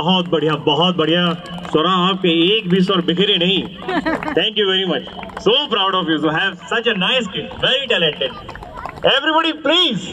बहुत बढ़िया बहुत बढ़िया। स्वरा आपके एक भी स्वर बिखरे नहीं। Thank you very much so proud of you to have such a nice kid very talented everybody please